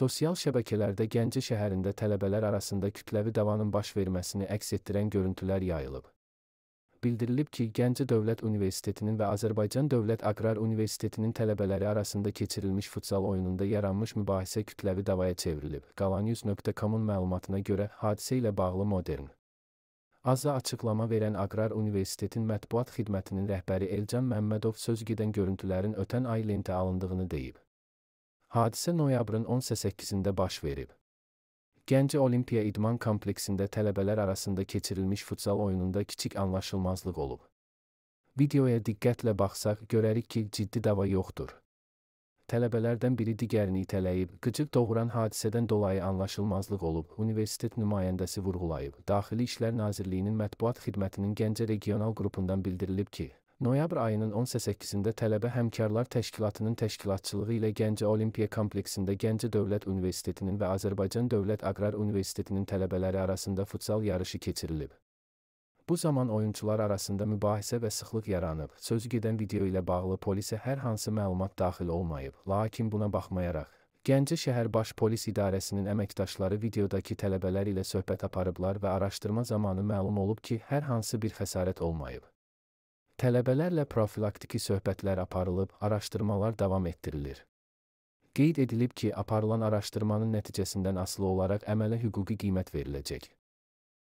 Sosial şəbəkələrdə Gəncə şəhərində tələbələr arasında kütləvi davanın baş verməsini əks etdirən görüntülər yayılıb. Bildirilib ki, Gəncə Dövlət Universitetinin və Azərbaycan Dövlət Aqrar Universitetinin tələbələri arasında keçirilmiş futsal oyununda yaranmış mübahisə kütləvi davaya çevrilib. Qalannews.com-un məlumatına görə hadisə ilə bağlı Modern Aza açıqlama verən Aqrar Universitetin mətbuat xidmətinin rəhbəri Elcan Məmmədov söz gedən görüntülərin ötən ay lentə alındığını deyib. Hadisə noyabrın 18-də baş verib. Gəncə Olimpiya İdman kompleksində tələbələr arasında keçirilmiş futsal oyununda kiçik anlaşılmazlıq olub. Videoya diqqətlə baxsaq görərik ki, ciddi dava yoxdur tələbələrdən biri digərini itələyib, qıcıq doğuran hadisədən dolayı anlaşılmazlıq olub, universitet nümayəndəsi vurğulayıb. Daxili İşlər Nazirliyinin mətbuat xidmətinin Gəncə regional qrupundan bildirilib ki, noyabr ayının 18-də Tələbə Həmkarlar Təşkilatının təşkilatçılığı ilə Gəncə Olimpiya kompleksində Gəncə Dövlət Universitetinin və Azərbaycan Dövlət Aqrar Universitetinin tələbələri arasında futsal yarışı keçirilib. Bu zaman oyunçular arasında mübahisə və sıxlıq yaranıb. Sözü gedən video ilə bağlı polisə hər hansı məlumat daxil olmayıb. Lakin buna baxmayaraq, Gəncə şəhər Baş Polis İdarəsinin əməkdaşları videodakı tələbələr ilə söhbət aparıblar və araşdırma zamanı məlum olub ki, hər hansı bir xəsarət olmayıb. Tələbələrlə profilaktiki söhbətlər aparılıb, araşdırmalar davam etdirilir. Qeyd edilib ki, aparılan araşdırmanın nəticəsindən asılı olaraq əmələ hüquqi qiymət veriləcək.